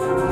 you.